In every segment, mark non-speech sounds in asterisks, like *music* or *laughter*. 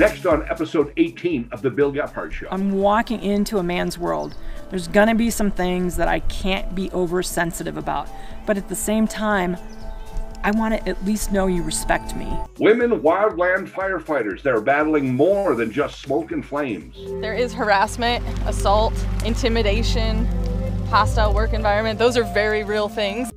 Next on episode 18 of The Bill Gephardt Show. I'm walking into a man's world. There's gonna be some things that I can't be oversensitive about, but at the same time, I want to at least know you respect me. Women wildland firefighters. They're battling more than just smoke and flames. There is harassment, assault, intimidation, hostile work environment. Those are very real things.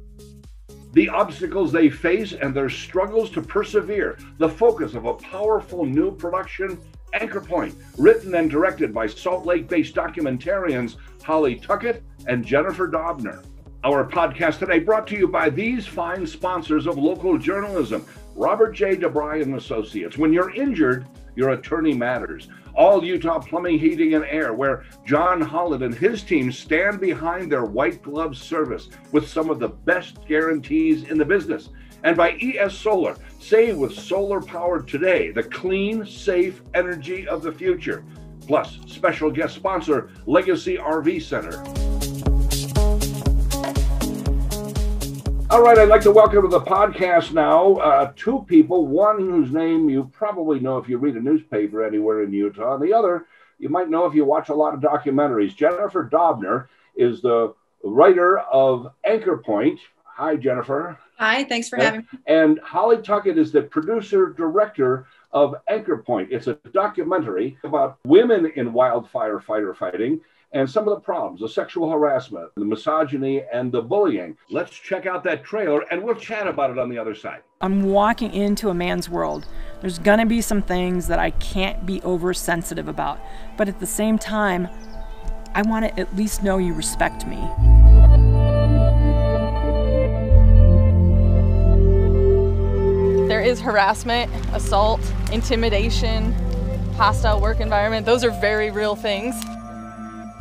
The obstacles they face and their struggles to persevere. The focus of a powerful new production, Anchor Point, written and directed by Salt Lake based documentarians Holly Tuckett and Jennifer Dobner. Our podcast today brought to you by these fine sponsors of local journalism Robert J. DeBry and Associates. When you're injured, your attorney matters. All Utah Plumbing, Heating, and Air, where John Holland and his team stand behind their white glove service with some of the best guarantees in the business. And by ES Solar, save with solar powered today, the clean, safe energy of the future. Plus, special guest sponsor, Legacy RV Center. All right, I'd like to welcome to the podcast now uh, two people. One whose name you probably know if you read a newspaper anywhere in Utah, and the other you might know if you watch a lot of documentaries. Jennifer Dobner is the writer of Anchor Point. Hi, Jennifer. Hi, thanks for having me. And Holly Tuckett is the producer director of Anchor Point. It's a documentary about women in wildfire fighter fighting and some of the problems the sexual harassment, the misogyny, and the bullying. Let's check out that trailer and we'll chat about it on the other side. I'm walking into a man's world. There's gonna be some things that I can't be oversensitive about, but at the same time, I want to at least know you respect me. Is harassment, assault, intimidation, hostile work environment. Those are very real things.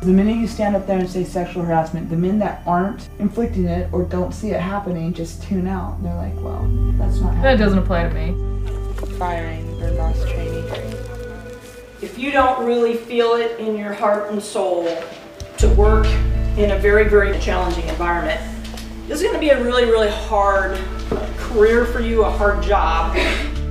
The minute you stand up there and say sexual harassment, the men that aren't inflicting it or don't see it happening just tune out. They're like, well, that's not happening. That doesn't apply to me. Firing or lost training. if you don't really feel it in your heart and soul to work in a very, very challenging environment, this is going to be a really, really hard career for you, a hard job.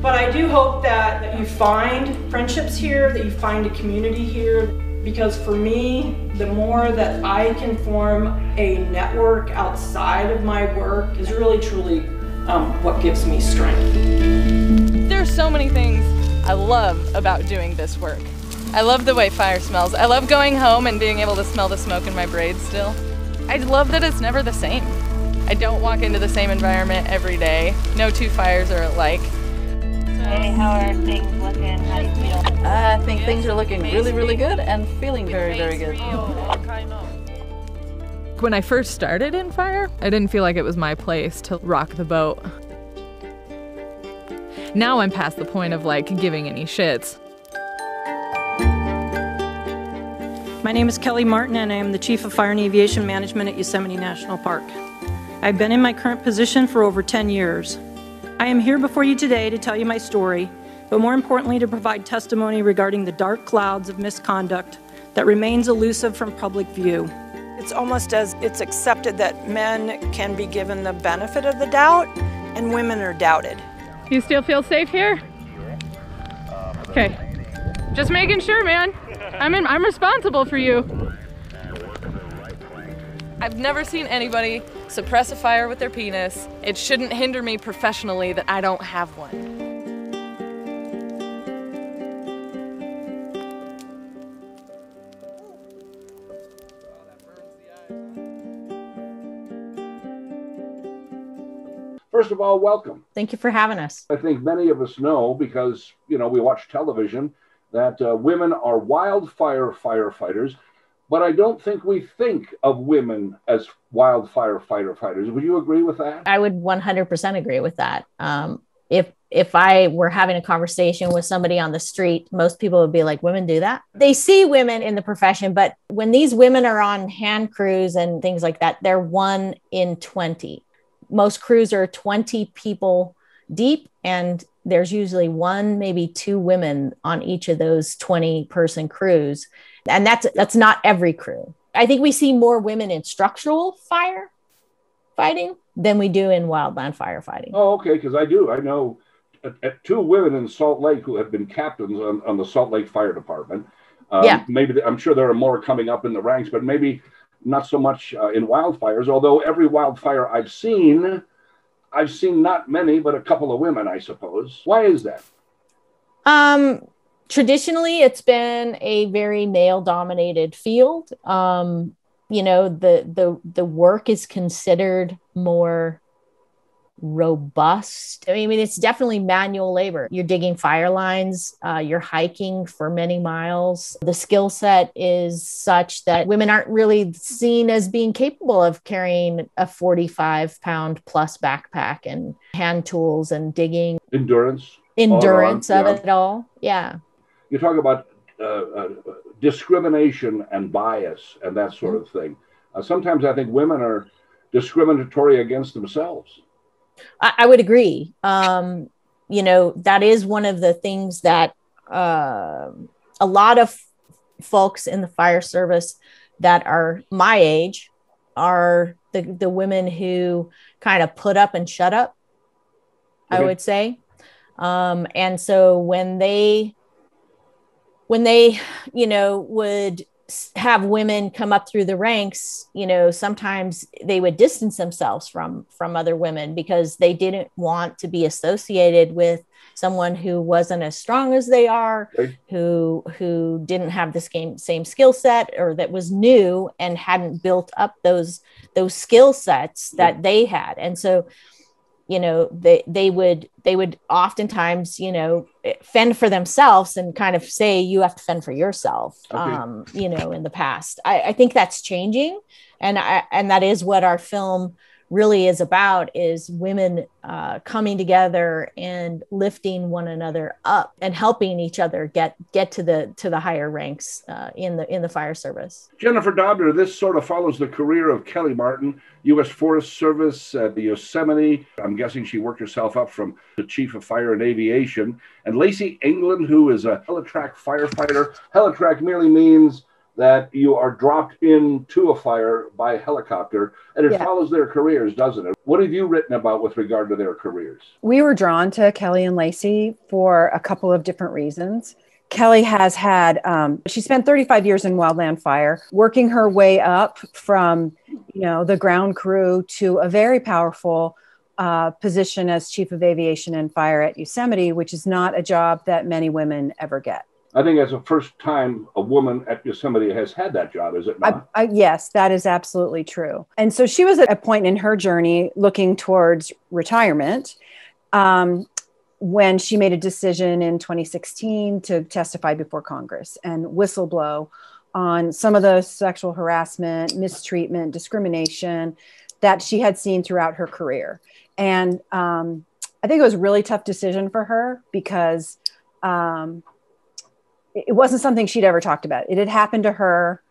But I do hope that, that you find friendships here, that you find a community here, because for me, the more that I can form a network outside of my work is really, truly um, what gives me strength. There's so many things I love about doing this work. I love the way fire smells. I love going home and being able to smell the smoke in my braids still. I love that it's never the same. I don't walk into the same environment every day. No two fires are alike. Hey, how are things looking? How do you feel? I think things are looking really, really good and feeling very, very good. When I first started in fire, I didn't feel like it was my place to rock the boat. Now I'm past the point of like giving any shits. My name is Kelly Martin, and I am the Chief of Fire and Aviation Management at Yosemite National Park. I've been in my current position for over 10 years. I am here before you today to tell you my story, but more importantly, to provide testimony regarding the dark clouds of misconduct that remains elusive from public view. It's almost as it's accepted that men can be given the benefit of the doubt and women are doubted. You still feel safe here? Okay. Just making sure, man. I'm in, I'm responsible for you. I've never seen anybody suppress a fire with their penis. It shouldn't hinder me professionally that I don't have one. First of all, welcome. Thank you for having us. I think many of us know because, you know, we watch television that uh, women are wildfire firefighters, but I don't think we think of women as wildfire firefighters. Would you agree with that? I would 100% agree with that. Um, if if I were having a conversation with somebody on the street, most people would be like, "Women do that." They see women in the profession, but when these women are on hand crews and things like that, they're one in 20. Most crews are 20 people deep, and there's usually one, maybe two women on each of those 20 person crews. And that's that's not every crew. I think we see more women in structural fire fighting than we do in wildland firefighting. Oh, okay, because I do. I know two women in Salt Lake who have been captains on, on the Salt Lake Fire Department. Um, Yeah. Maybe I'm sure there are more coming up in the ranks, but maybe not so much uh, in wildfires. Although every wildfire I've seen, I've seen not many, but a couple of women, I suppose. Why is that? Um, traditionally, it's been a very male-dominated field. Um, you know, the the the work is considered more robust. I mean, it's definitely manual labor. You're digging fire lines, uh, you're hiking for many miles. The skill set is such that women aren't really seen as being capable of carrying a 45 pound plus backpack and hand tools and digging Endurance. endurance around, of yeah. it all. Yeah. You talk about uh, uh, discrimination and bias and that sort of thing. Uh, sometimes I think women are discriminatory against themselves. I, I would agree. Um, you know, that is one of the things that uh, a lot of folks in the fire service that are my age are the, the women who kind of put up and shut up, I would say. Um, and so when they, when they, you know, would have women come up through the ranks you know sometimes they would distance themselves from from other women because they didn't want to be associated with someone who wasn't as strong as they are Right. who who didn't have the same same skill set or that was new and hadn't built up those those skill sets that they had and so you know they they would they would oftentimes you know fend for themselves and kind of say you have to fend for yourself Okay. um you know in the past I, I think that's changing and I, and that is what our film really is about is women uh, coming together and lifting one another up and helping each other get get to the to the higher ranks uh, in the in the fire service Jennifer Dobner, this sort of follows the career of Kelly Martin, U.S. Forest Service at the Yosemite. I'm guessing she worked herself up from the Chief of Fire and Aviation. And Lacey England, who is a helitack firefighter. Helitack merely means that you are dropped into a fire by a helicopter, and it Yeah. follows their careers, doesn't it? What have you written about with regard to their careers? we were drawn to Kelly and Lacey for a couple of different reasons. Kelly has had, um, she spent 35 years in wildland fire, working her way up from, you know, the ground crew to a very powerful uh, position as chief of aviation and fire at Yosemite, which is not a job that many women ever get. I think that's the first time a woman at Yosemite has had that job, is it I, not? I, yes, that is absolutely true. And so she was at a point in her journey looking towards retirement um, when she made a decision in 2016 to testify before Congress and whistleblow on some of the sexual harassment, mistreatment, discrimination that she had seen throughout her career. And um, I think it was a really tough decision for her because um, it wasn't something she'd ever talked about. It had happened to her.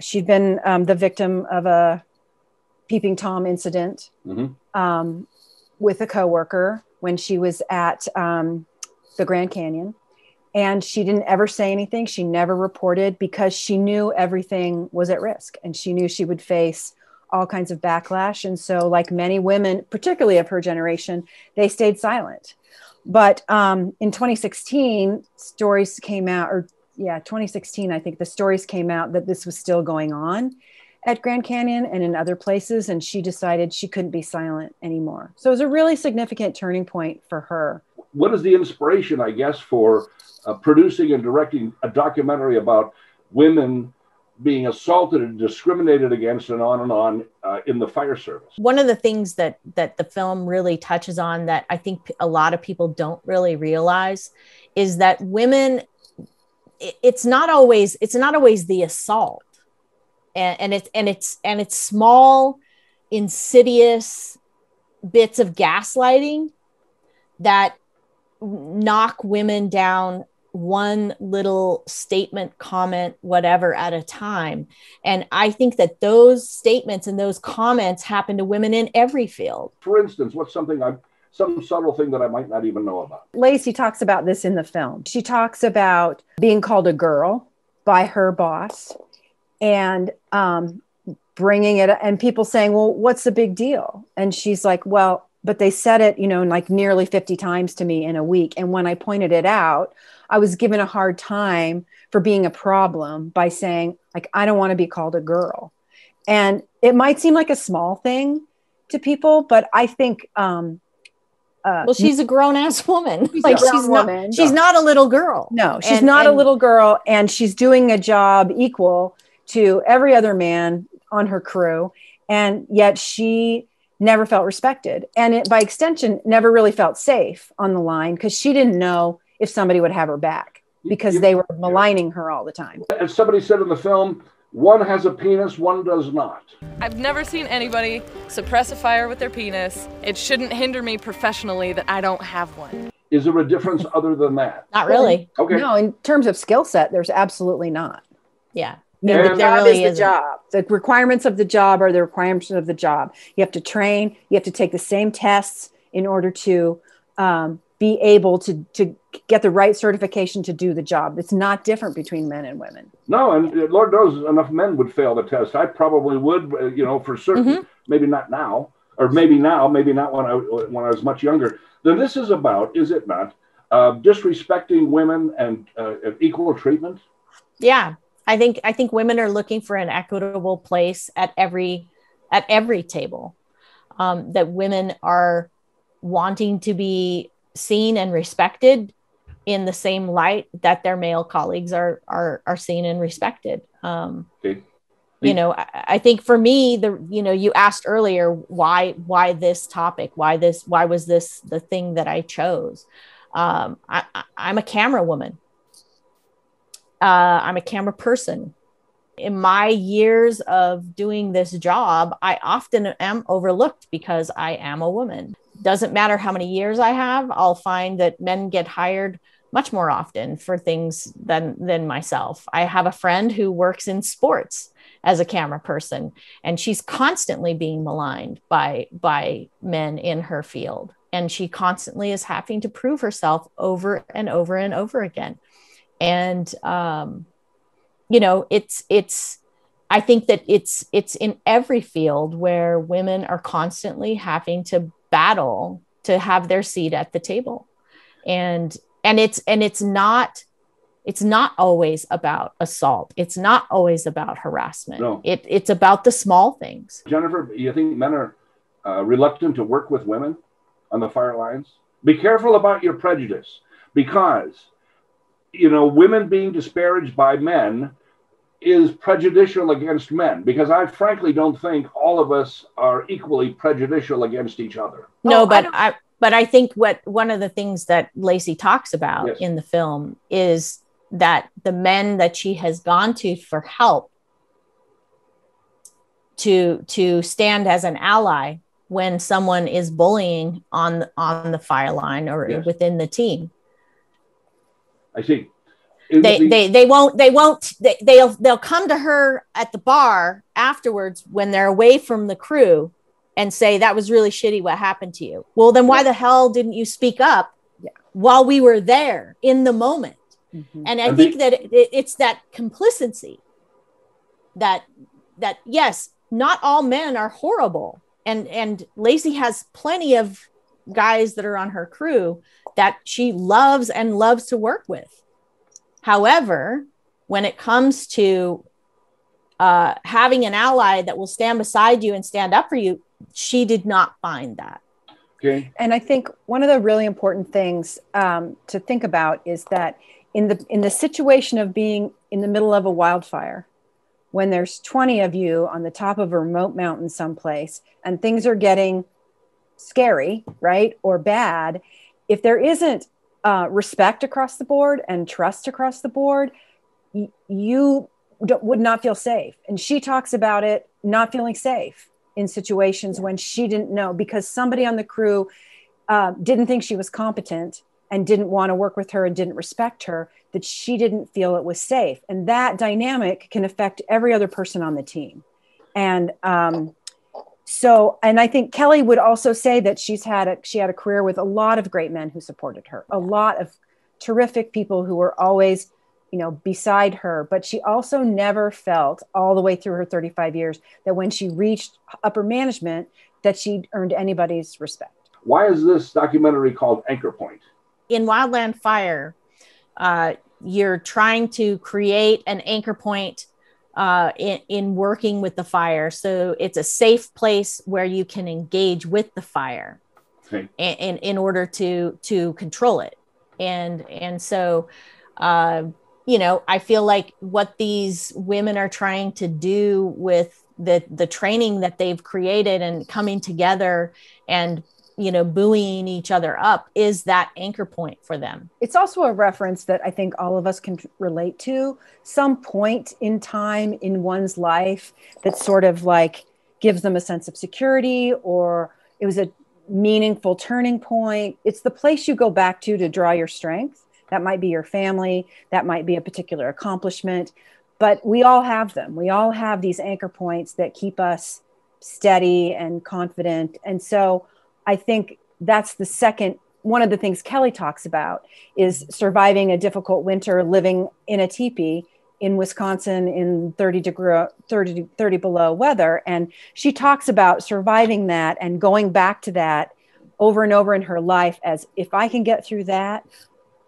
She'd been um, the victim of a peeping tom incident Mhm. um, with a coworker when she was at um, the grand canyon. And she didn't ever say anything. She never reported because she knew everything was at risk and she knew she would face all kinds of backlash. And so like many women particularly of her generation they stayed silent but um, in 2016 stories came out or yeah 2016 i think the stories came out that this was still going on at grand canyon and in other places and she decided she couldn't be silent anymore. So it was a really significant turning point for her. What is the inspiration, I guess, for uh, producing and directing a documentary about women being assaulted and discriminated against and on and on uh, in the fire service? one of the things that that the film really touches on that i think a lot of people don't really realize is that women it's not always it's not always the assault and, and it's and it's and it's small insidious bits of gaslighting that knock women down one little statement comment whatever at a time and i think that those statements and those comments happen to women in every field For instance, what's something I'm some subtle thing that I might not even know about? Lacey talks about this in the film. She talks about being called a girl by her boss and um, bringing it, and people saying, Well, what's the big deal? And she's like, Well, but they said it, you know, like nearly 50 times to me in a week. And when I pointed it out, I was given a hard time for being a problem by saying, like, I don't want to be called a girl. And it might seem like a small thing to people, but I think um, uh, well, she's a grown ass woman. She's like she's woman. not, she's not a little girl. No, she's and, not and, a little girl, and she's doing a job equal to every other man on her crew, and yet she never felt respected, and it, by extension, never really felt safe on the line because she didn't know if somebody would have her back because they were maligning her all the time. As somebody said in the film, one has a penis, one does not. I've never seen anybody suppress a fire with their penis. It shouldn't hinder me professionally that I don't have one. Is there a difference other than that? Not really. Okay. No, in terms of skill set, there's absolutely not. Yeah. There, the job really is the job. The requirements of the job are the requirements of the job. You have to train. You have to take the same tests in order to um, be able to to get the right certification to do the job. It's not different between men and women. No, and Lord knows enough men would fail the test. I probably would, uh, you know, for certain. Mm-hmm. Maybe not now, or maybe now, maybe not when I when I was much younger. Then this is about, is it not, uh, disrespecting women and uh, equal treatment? Yeah, I think I think women are looking for an equitable place at every at every table. Um, that women are wanting to be seen and respected in the same light that their male colleagues are are are seen and respected. Um, okay. You know, I, I, think for me, the you know, you asked earlier why why this topic, why this, why was this the thing that I chose? Um, I, I'm a camera woman. Uh, I'm a camera person. In my years of doing this job, I often am overlooked because I am a woman doesn't matter how many years I have, I'll find that men get hired much more often for things than than myself. I have a friend who works in sports as a camera person and she's constantly being maligned by by men in her field and she constantly is having to prove herself over and over and over again. And um you know, it's it's I think that it's it's in every field where women are constantly having to battle to have their seat at the table. And and it's and it's not it's not always about assault. It's not always about harassment. No. it, it's about the small things. Jennifer you think men are uh, reluctant to work with women on the fire lines? Be careful about your prejudice because you know women being disparaged by men is prejudicial against men because I frankly don't think all of us are equally prejudicial against each other. No, oh, but I, I, but I think what one of the things that Lacey talks about yes. in the film is that the men that she has gone to for help to to stand as an ally when someone is bullying on on the fire line or yes. within the team. I see they, they they won't they won't they, they'll they'll come to her at the bar afterwards when they're away from the crew and say that was really shitty what happened to you well then why yeah. the hell didn't you speak up yeah. while we were there in the moment mm-hmm. and i and think they, that it, it's that complacency that that yes not all men are horrible and and lacey has plenty of guys that are on her crew that she loves and loves to work with However, when it comes to uh, having an ally that will stand beside you and stand up for you, she did not find that. Okay. And I think one of the really important things um, to think about is that in the in the situation of being in the middle of a wildfire, when there's 20 of you on the top of a remote mountain someplace and things are getting scary, right, or bad, if there isn't uh, respect across the board and trust across the board, y- you would not feel safe. And she talks about it not feeling safe in situations when she didn't know because somebody on the crew uh, didn't think she was competent and didn't want to work with her and didn't respect her, that she didn't feel it was safe. And that dynamic can affect every other person on the team. And um, so and i think kelly would also say that she's had a she had a career with a lot of great men who supported her a lot of terrific people who were always you know beside her. But she also never felt all the way through her 35 years that when she reached upper management that she earned anybody's respect. Why is this documentary called Anchor Point? In Wildland Fire, uh, you're trying to create an anchor point uh, in, in working with the fire. So it's a safe place where you can engage with the fire in, in order to to control it. And and so uh, you know, I feel like what these women are trying to do with the the training that they've created and coming together and you know buoying each other up is that anchor point for them It's also a reference that I think all of us can relate to. Some point in time in one's life that sort of like gives them a sense of security or it was a meaningful turning point. It's the place you go back to to draw your strength. That might be your family, that might be a particular accomplishment, but we all have them. We all have these anchor points that keep us steady and confident. And so I think that's the second one of the things Kelly talks about is surviving a difficult winter living in a teepee in Wisconsin in 30 degree 30 30 below weather and she talks about surviving that and going back to that over and over in her life as if I can get through that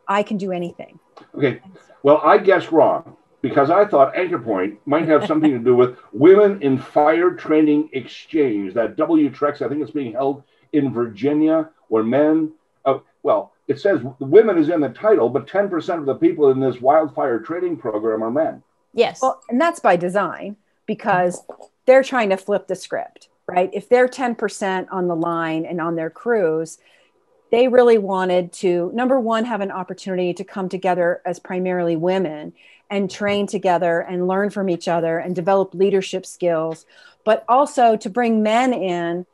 I can do anything. Okay. Well, I guessed wrong because I thought Anchor Point might have something to do with Women in Fire Training Exchange, that W WTREX, I think it's being held in Virginia, where men, uh, well, it says women is in the title, but 10% of the people in this wildfire training program are men. yes Well, and that's by design because they're trying to flip the script, right? If they're 10% on the line and on their crews, they really wanted to, number one, have an opportunity to come together as primarily women and train together and learn from each other and develop leadership skills, but also to bring men in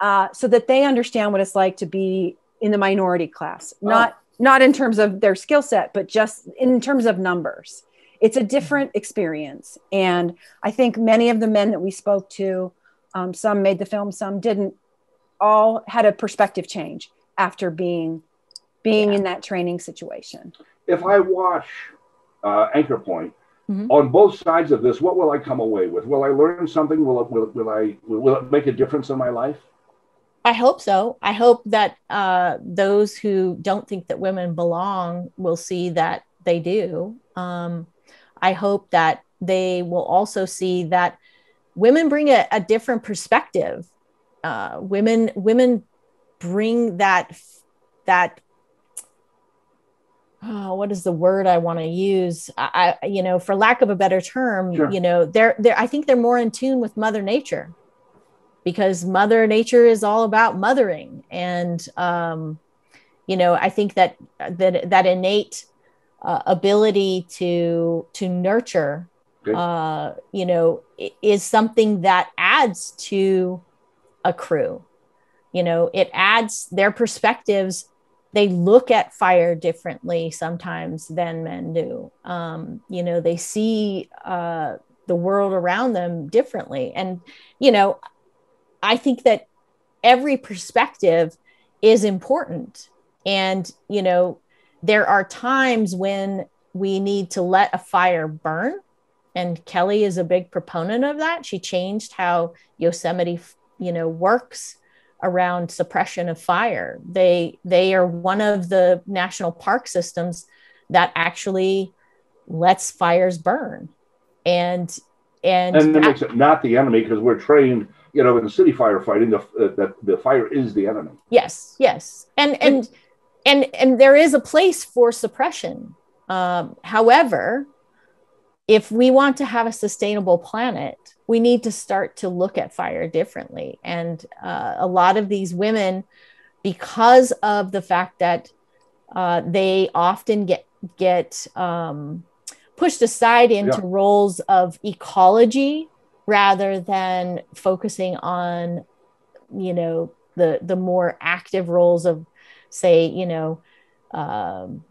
uh, so that they understand what it's like to be in the minority class, not not in terms of their skill set, but just in terms of numbers. It's a different experience, and I think many of the men that we spoke to, um, some made the film, some didn't, all had a perspective change after being being in that training situation. If I watch uh, Anchor Point, Mhm. on both sides of this, what will I come away with? Will I learn something? Will it, will, will I will it make a difference in my life? I hope so. I hope that uh, those who don't think that women belong will see that they do. Um, I hope that they will also see that women bring a, a different perspective. Uh, women women bring that that oh, what is the word I want to use? I, I you know, for lack of a better term, Sure. you know, they're they're I think they're more in tune with Mother Nature because Mother Nature is all about mothering, and um, you know, I think that that that innate uh, ability to to nurture, uh, you know, is something that adds to a crew. You know, it adds their perspectives. They look at fire differently sometimes than men do. Um, you know, they see uh, the world around them differently, and you know, I think that every perspective is important. And, you know, there are times when we need to let a fire burn. And Kelly is a big proponent of that. She changed how Yosemite, you know, works around suppression of fire. They they are one of the national park systems that actually lets fires burn. And and, And that that- makes it not the enemy because we're trained, you know, in city firefighting, the, uh, that the fire is the enemy. yes yes. And and and and there is a place for suppression. Um, however if we want to have a sustainable planet we need to start to look at fire differently. And uh, a lot of these women because of the fact that uh, they often get get um, pushed aside into Yeah. roles of ecology rather than focusing on you know the the more active roles of say you know um,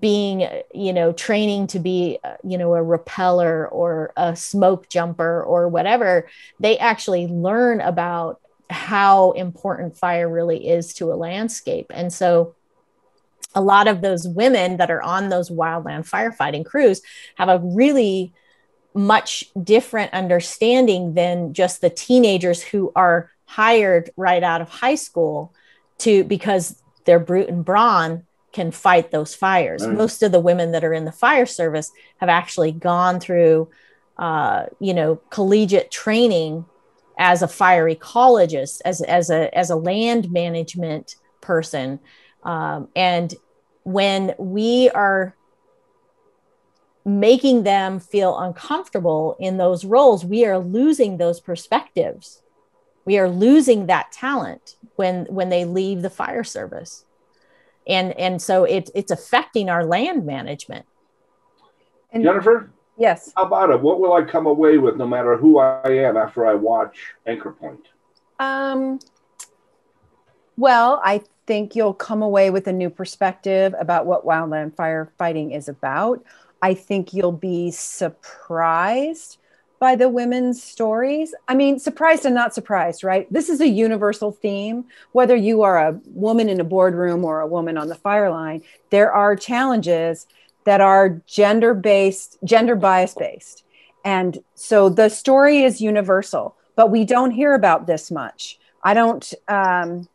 being you know training to be uh, you know a rappeller or a smoke jumper or whatever they actually learn about how important fire really is to a landscape and so a lot of those women that are on those wildland firefighting crews have a really much different understanding than just the teenagers who are hired right out of high school to because their brute and brawn can fight those fires. Right. Most of the women that are in the fire service have actually gone through, uh, you know, collegiate training as a fire ecologist, as as a as a land management person, um, and when we are making them feel uncomfortable in those roles, we are losing those perspectives. We are losing that talent when when they leave the fire service. And and so it, it's affecting our land management. And Jennifer, yes, how about it? What will I come away with no matter who I am after I watch Anchor Point? Um, well, I think you'll come away with a new perspective about what wildland firefighting is about. I think you'll be surprised by the women's stories. I mean, surprised and not surprised, right? This is a universal theme. Whether you are a woman in a boardroom or a woman on the fire line, there are challenges that are gender based, gender bias based. And so the story is universal, but we don't hear about this much. I don't, um,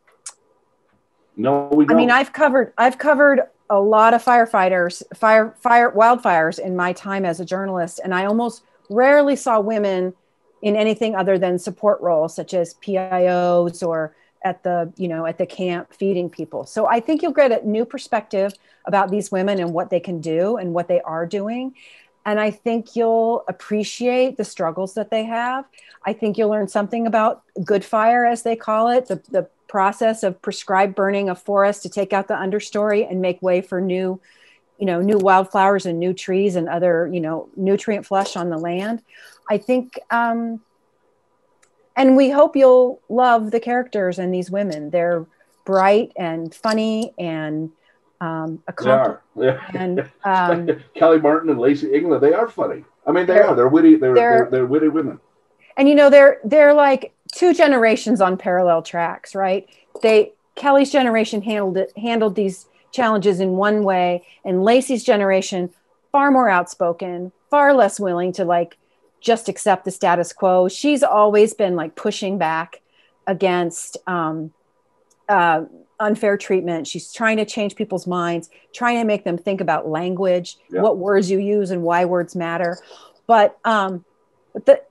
No, we I don't. mean, I've covered I've covered a lot of firefighters, fire fire wildfires in my time as a journalist, and I almost rarely saw women in anything other than support roles, such as PIOs or at the you know at the camp feeding people. So I think you'll get a new perspective about these women and what they can do and what they are doing. And I think you'll appreciate the struggles that they have. I think you'll learn something about good fire, as they call it, the, the process of prescribed burning of forest to take out the understory and make way for new you know new wildflowers and new trees and other you know nutrient flush on the land i think um and we hope you'll love the characters and these women they're bright and funny and um they are. *laughs* Yeah. and um *laughs* Kelly Martin and Lacey England, they are funny. I mean, they They're- are. They're witty. They're, they're, they're- they're, witty women. and you know they're they're like two generations on parallel tracks right they kelly's generation handled it handled these challenges in one way and lacey's generation far more outspoken far less willing to like just accept the status quo she's always been like pushing back against um, uh, unfair treatment. She's trying to change people's minds trying to make them think about language Yeah. what words you use and why words matter. But um the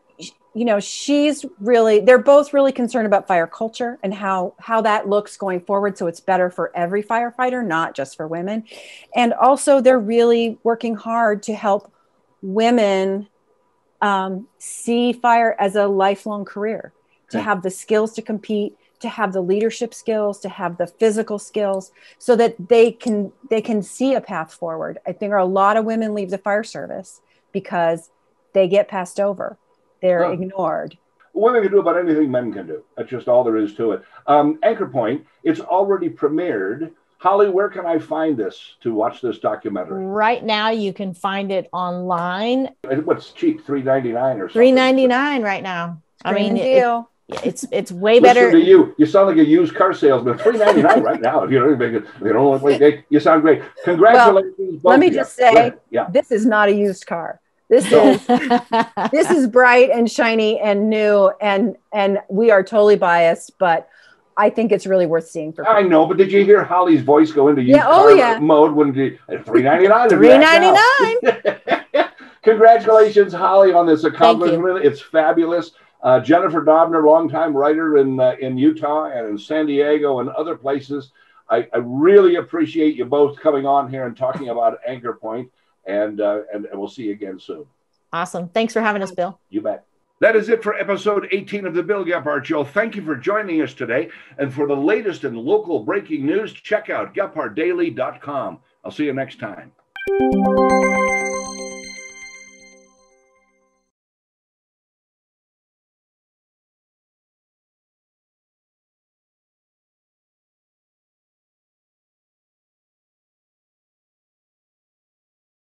you know she's really they're both really concerned about fire culture and how how that looks going forward. So it's better for every firefighter not just for women. And also they're really working hard to help women um, see fire as a lifelong career to have the skills to compete to have the leadership skills to have the physical skills so that they can they can see a path forward i think a lot of women leave the fire service because they get passed over they're Huh. ignored Women can do about anything men can do. That's just all there is to it. Um, Anchor Point, it's already premiered. Holly, where can I find this to watch this documentary? Right now, you can find it online, And What's cheap? Three ninety nine or something? three ninety nine right now. I mean, Great it- deal it's it's way Listen better. to you. You sound like a used car salesman. Three ninety nine *laughs* right now. If you don't make it, you don't wait. they- You sound great. Congratulations. both let me just say- yeah. this is not a used car this is this is bright and shiny and new and and we are totally biased but i think it's really worth seeing for I know, but did you hear Holly's voice go into used Yeah, oh, car yeah. mode when the three ninety nine? Three ninety nine. *laughs* Congratulations, Holly, on this accomplishment. It's fabulous. Uh, Jennifer Dobner, longtime writer in uh, in Utah and in San Diego and other places. I, I really appreciate you both coming on here and talking about Anchor Point, and, uh, and and we'll see you again soon. Awesome. Thanks for having us, Bill. You bet. That is it for episode 18 of the Bill Gephardt Show. Thank you for joining us today. And for the latest and local breaking news, check out gephardtdaily.com. I'll see you next time.